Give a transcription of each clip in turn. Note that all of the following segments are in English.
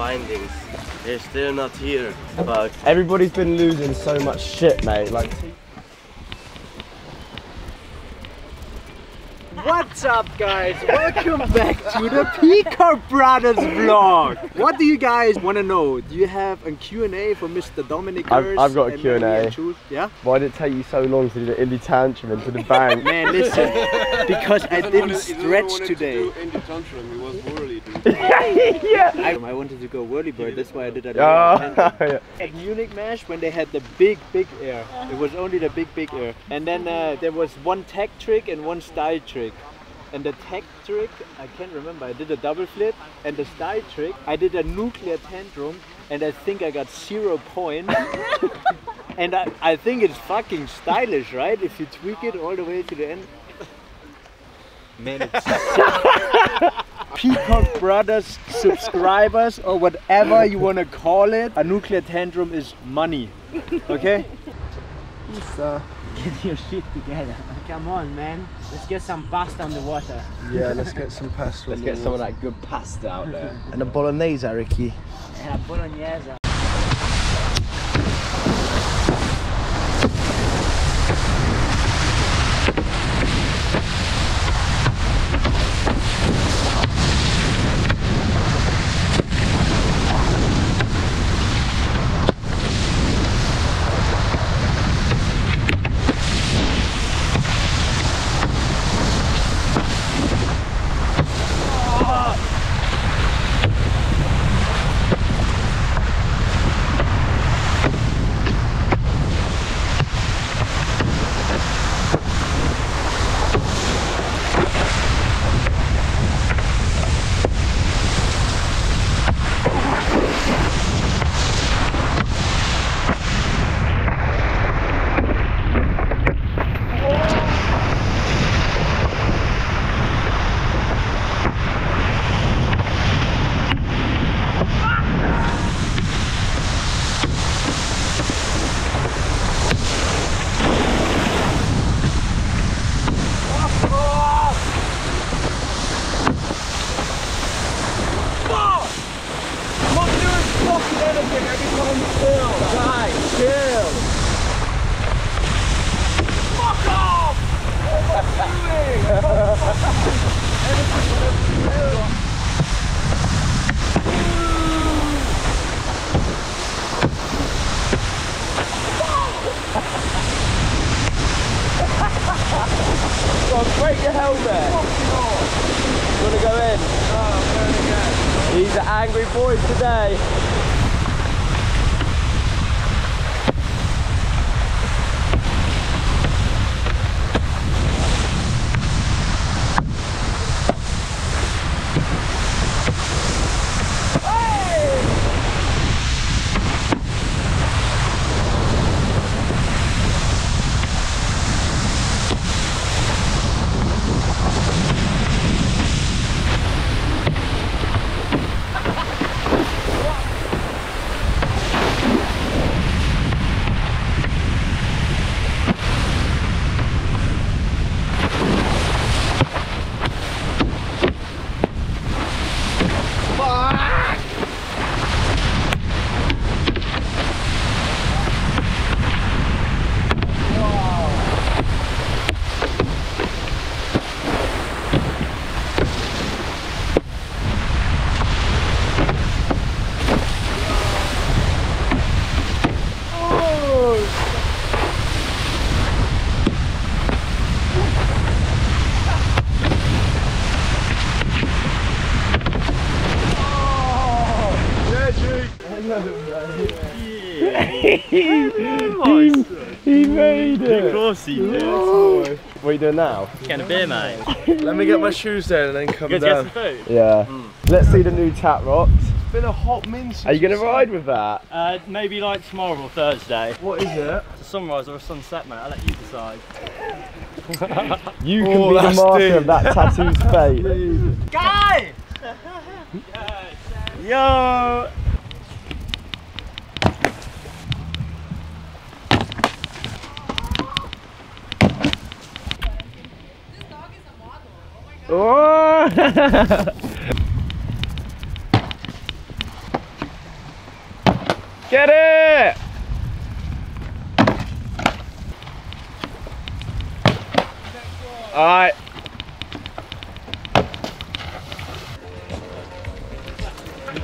findings. They're still not here, but Everybody's been losing so much shit, mate. Like, What's up guys? Welcome back to the Peacock Brothers vlog. What do you guys want to know? Do you have a Q&A for Mr. Dominik I've- I've got a and Q&A. Maria Chu? Yeah? why did it take you so long to do the indy tantrum into the bank? Man, listen, because I didn't stretch today. yeah. I, I wanted to go whirly bird, that's why I did that. Oh, yeah. At Munich Mash, when they had the big, big air, it was only the big, big air. And then uh, there was one tech trick and one style trick. And the tech trick, I can't remember, I did a double flip. And the style trick, I did a nuclear tantrum. And I think I got zero points. and I, I think it's fucking stylish, right? If you tweak it all the way to the end. Man, it's Peacock Brothers subscribers or whatever you want to call it. A nuclear tantrum is money. Okay? So get your shit together. Come on, man. Let's get some pasta on the water. Yeah, let's get some pasta. let's get some of that good pasta out there. And a bolognese, Ricky. And a bolognese. It. Of course he. What are you doing now? Getting a beer, mate. Let me get my shoes down and then come Good to get down. some food. Yeah. Let's see the new tap rocks. It's been a hot min since Are you gonna ride with that? Uh, maybe like tomorrow or Thursday. What is it? It's a sunrise or a sunset, mate. I'll let you decide. You can Oh, be the master deep. of that tattoo's fate. Guy! Yo! おお ける はい。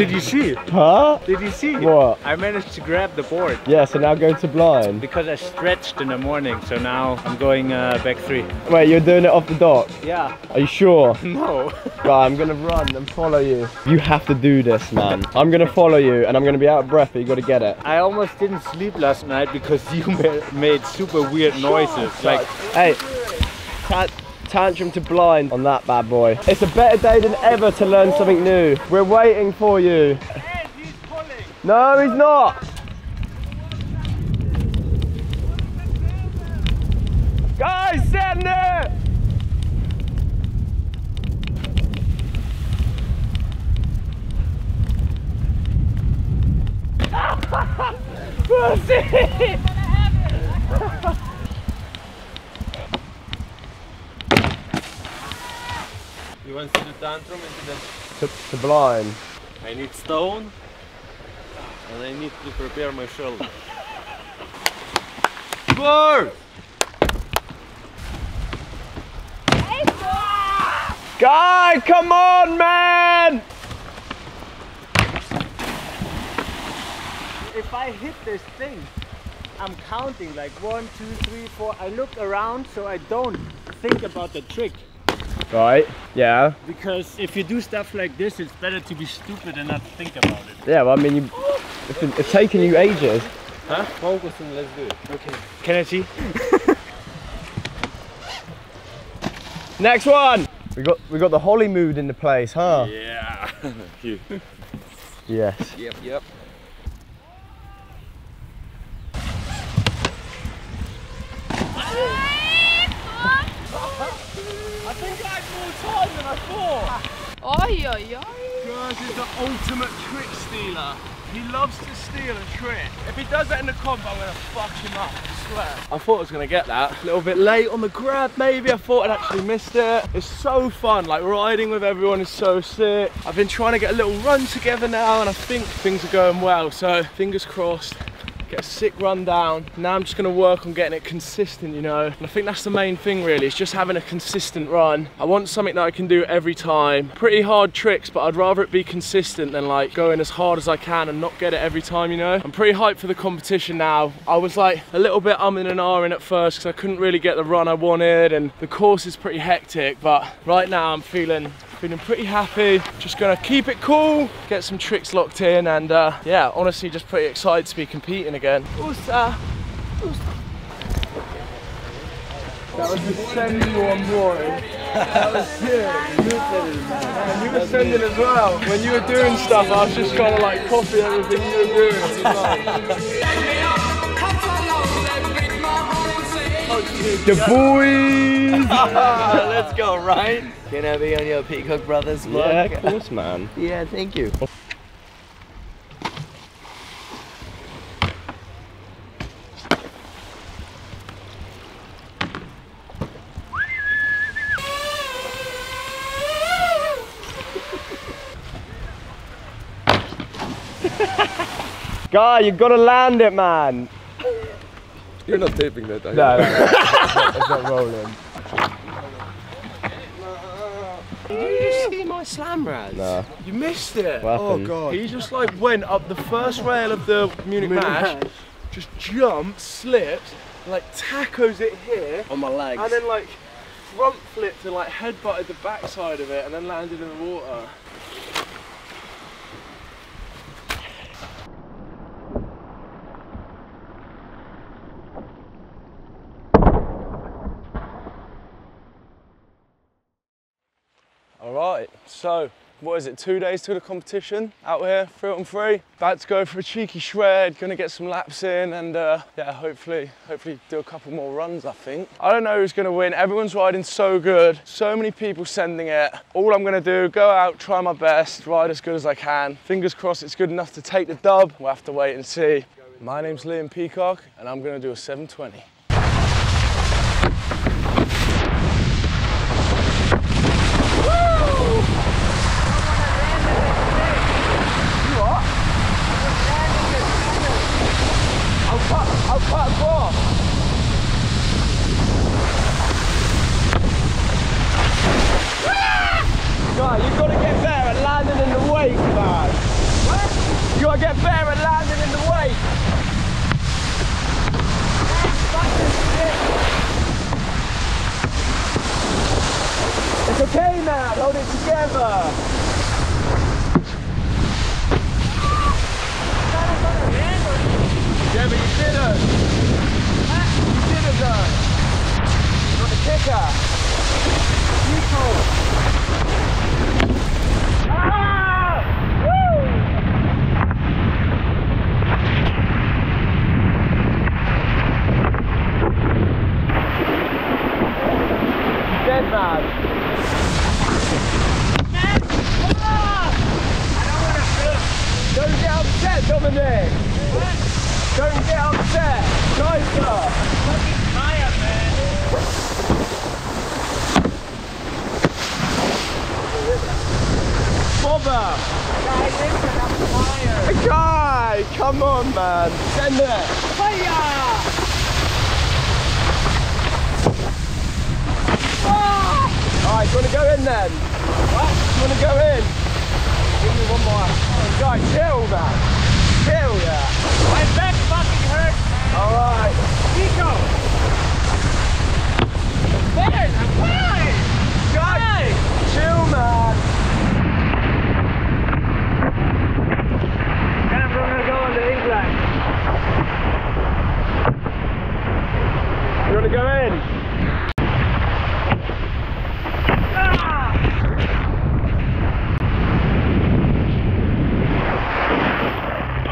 Did you see? Huh? Did you see? What? I managed to grab the board Yeah, so now go to blind. because I stretched in the morning. So now I'm going uh, back three. Wait, you're doing it off the dock? Yeah. Are you sure? No. Right, I'm gonna run and follow you. You have to do this, man. I'm gonna follow you and I'm gonna be out of breath, but you gotta get it. I almost didn't sleep last night because you made super weird noises. Like Hey, ta- tantrum to blind on that bad boy. It's a better day than ever to learn something new. We're waiting for you. No, he's not. Guys, send it! Pussy! You want to do tantrum into the... To, to blind. I need stone. And I need to prepare my shoulder. Bird! Guy, come on, man! if I hit this thing, I'm counting like one, two, three, four. I look around so I don't think about the trick. Right, yeah. Because if you do stuff like this, it's better to be stupid and not think about it. Yeah, well, I mean, you, it's, been, it's taken you ages. Huh? Focus and let's do it. Okay. Can I see? Next one! We got we got the Holly mood in the place, huh? Yeah. you. Yes. Yep, yep. Oj, oj, oj. Ghurs is the ultimate trick stealer. He loves to steal a trick. If he does that in the comp, I'm gonna fuck him up, I swear. I thought I was gonna get that. A little bit late on the grab, maybe. I thought I'd actually missed it. It's so fun, like riding with everyone is so sick. I've been trying to get a little run together now and I think things are going well. So fingers crossed get a sick run down. Now I'm just gonna work on getting it consistent, you know. And I think that's the main thing really, is just having a consistent run. I want something that I can do every time. Pretty hard tricks, but I'd rather it be consistent than like going as hard as I can and not get it every time, you know. I'm pretty hyped for the competition now. I was like a little bit umming and ahhing at first because I couldn't really get the run I wanted and the course is pretty hectic, but right now I'm feeling Feeling pretty happy. Just gonna keep it cool, get some tricks locked in, and uh, yeah, honestly, just pretty excited to be competing again. Usa. That was the send you on board. That was good. And you were sending as well. When you were doing stuff, I was just trying to like copy everything you were doing. The boys! Let's go, right? Can I be on your Peacock Brothers vlog? yeah, of course, man. Yeah, thank you. Guy, you gotta land it, man. You're not taping that, are you? No, no, no. It's, not, rolling. Did you see my slam raz? No. You missed it. What oh god. He just like went up the first rail of the Munich Mash, just jumped, slipped, like tacos it here, On my legs. and then like front flipped and like headbutted the backside of it, and then landed in the water. All right, so what is it? Two days to the competition out here, three on three. About to go for a cheeky shred, gonna get some laps in, and uh, yeah, hopefully, hopefully do a couple more runs. I think. I don't know who's gonna win. Everyone's riding so good, so many people sending it. All I'm gonna do, go out, try my best, ride as good as I can. Fingers crossed, it's good enough to take the dub. We'll have to wait and see. My name's Liam Peacock, and I'm gonna do a 720. You got to get landing in the wake, man. You got to get landing in the wake. It's okay now, hold it together. Yeah, but you didn't. You didn't, though. Got the kicker. Woo! Dead man. I don't want to film. Don't get upset, Dominik. Don't get upset. Nicer. Bobber. Guy, come on, man. Send it. Ah. Alright, do you want to go in then? What? You want to go in? Give me one more. Guy, chill, man. Chill, yeah. My back fucking hurts. Alright. Nico. Bears, I'm fine. Guy, chill, man. Then I'm gonna go on the incline. You want to go in?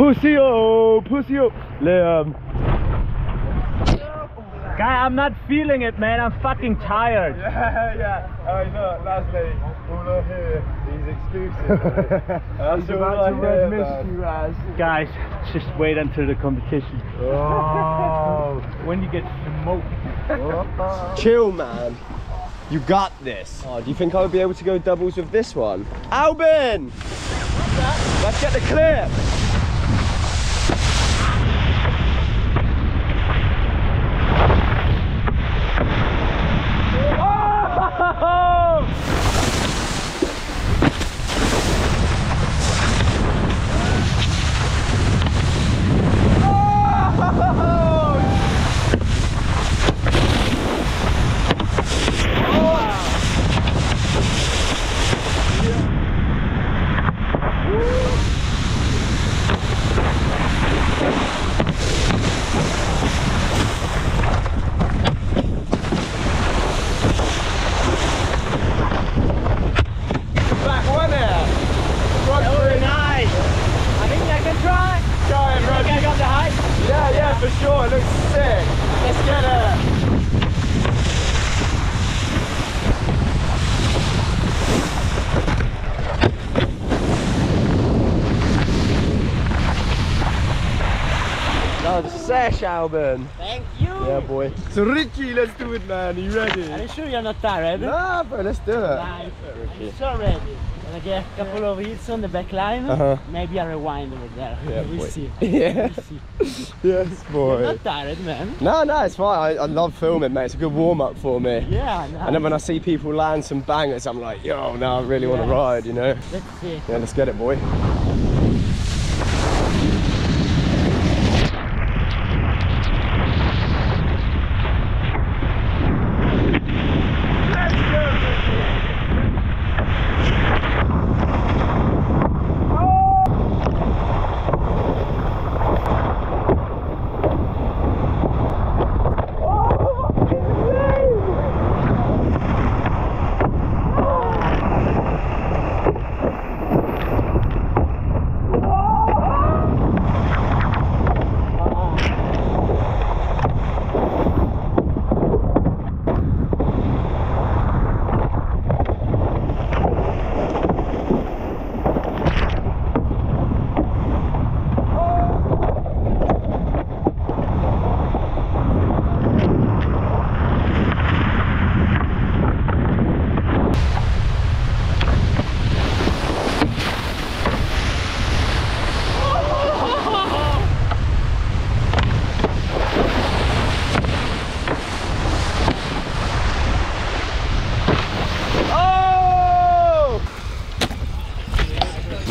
Pussy oh, pussy oh. Liam. Um, Guy, I'm not feeling it, man. I'm fucking tired. Yeah, yeah. Oh, look, Leslie, all I hear is excuses. That's all I hear, man. Raz. Guys, just wait until the competition. Oh. When you get smoked. Chill, man. You got this. Oh, do you think I would be able to go doubles with this one? Albin! Let's get the clip. Oh! Oh! Back one there. Front three. Nice. I think I can try. Go ahead, I Roger. got the height. Yeah, yeah, for sure. It looks sick. Let's get it. Another sesh, Albin. Thank you. Yeah, boy. So Ricky, let's do it, man. Are you ready? Are you sure you're not tired? Nah, bro, let's do it. Nice. I'm so ready. Gonna get a couple of hits on the back line. Uh-huh. Maybe a rewind over there. Yeah, we'll boy. see. Yeah. We'll see. Yes, You're boy. not tired, man. No, no, it's fine. I, I love filming, mate. It's a good warm up for me. Yeah, nice. And then when I see people land some bangers, I'm like, yo, now I really want to ride, you know? Let's see. Yeah, let's get it, boy.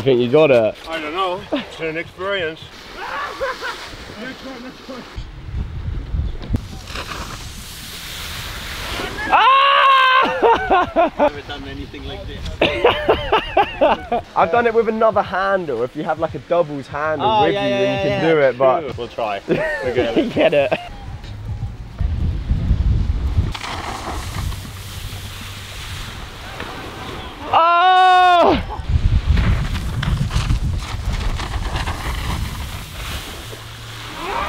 Think you got it? I don't know. It's an experience. Never done anything like this. I've done it with another handle. If you have like a doubles handle Oh, with yeah, you, yeah, then you yeah, can do it. But We'll try. We'll get it. get it. Oh!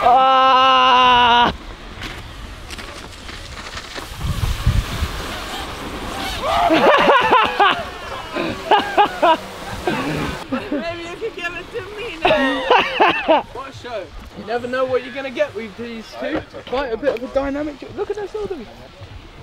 Ah! What a show. You never know what you're going to get with these two. Quite a bit of a dynamic. Look at all them.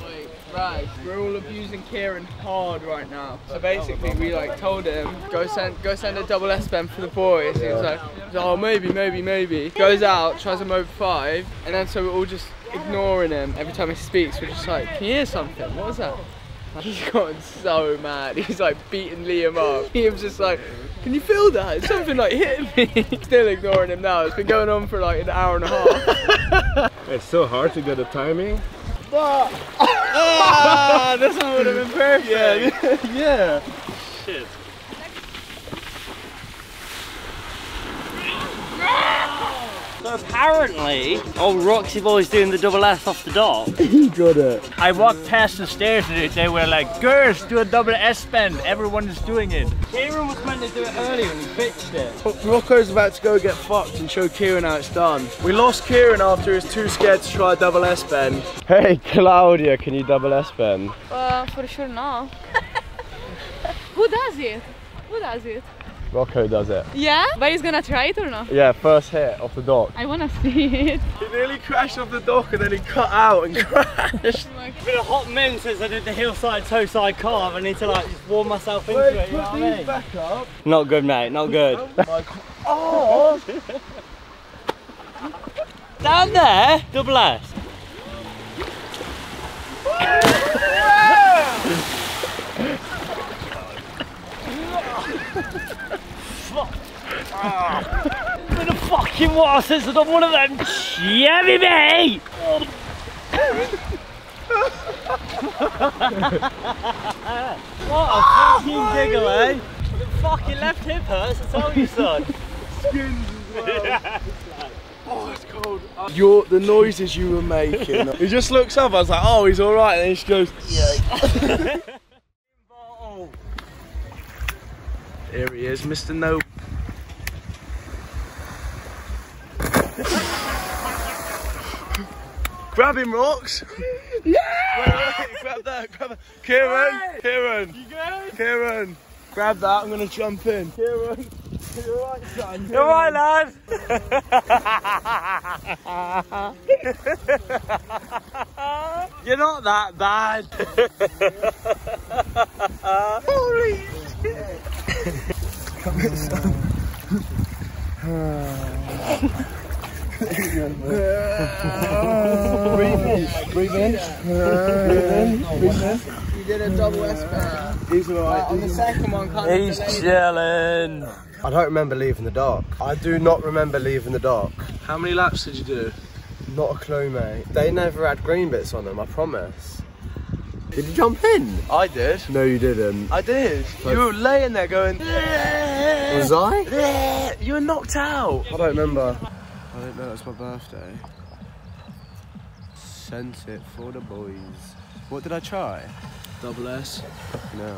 Wait, we're all abusing Kieran hard right now. So basically, we like told him go send go send a double S bend for the boys. He was like, oh maybe, maybe, maybe. Goes out, tries him over five, and then so we're all just ignoring him every time he speaks. We're just like, can you hear something? What was that? He's gotten so mad. He's like beating Liam up. Liam's just like, can you feel that? It's something like hitting me. Still ignoring him now. It's been going on for like an hour and a half. It's so hard to get the timing. ah, this one would have been perfect. Yeah, yeah. Shit. So apparently, old Roxy boy's doing the double S off the dock. He got it. I walked past the stairs and they- they were like, girls, do a double S bend. Everyone is doing it. Kieran was meant to do it earlier and he bitched it. Rocco's about to go get fucked and show Kieran how it's done. We lost Kieran after he was too scared to try a double S bend. Hey Claudia, can you double S bend? Uh, for sure no. Who does it? Who does it? Rocco does it. Yeah? But he's gonna try it or not? Yeah, first hit off the dock. I wanna see it. He nearly crashed off the dock and then he cut out and crashed. Oh it's been a hot minute since I did the hillside toe side carve. I need to like just warm myself into it. You know what I mean? back up. Not good, mate. Not good. Oh! oh. Down there, double S. Been a fucking while since I've done one of them. Chevy me! what a fucking giggle, eh? Fucking left hip hurts, I told you, son. Oh, it's cold. Your, the noises you were making. he just looks up, I was like, oh, he's alright. And he just goes, Here he is, Mr. No. Grab him, Rocks. Yeah! Wait, wait, grab that, grab that. Kieran, Kieran, Kieran, grab that. I'm gonna jump in. Kieran, you're right, son. You alright, lad? You're not that bad. Holy shit. Breathe in. Breathe in. Breathe in. Breathe in. You did a double S bend. He's alright. on the second one, can't He's chilling. I don't remember leaving the dock. I do not remember leaving the dock. How many laps did you do? Not a clue, mate. They never had green bits on them, I promise. Did you jump in? I did. No, you didn't. I did. You were laying there going. Was I? You were knocked out. I don't remember. I didn't know it was my birthday. Sent it for the boys. What did I try? Double S. No.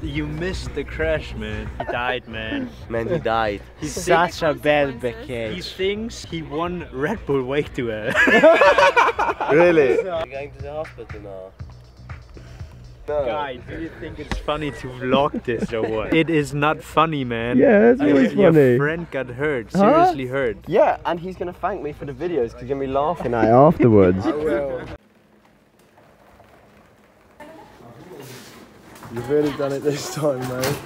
You missed the crash, man. He died, man. Man, he died. He's Such a bad He thinks he won Red Bull way too early. really? You're going to the hospital now. No. Guy, do you think it's funny to vlog this or what? It is not funny, man. Yeah, it's Your- really Your funny. friend got hurt, Huh? seriously hurt. Yeah, and he's gonna thank me for the videos because he's gonna be laughing at it afterwards. You've really done it this time, mate.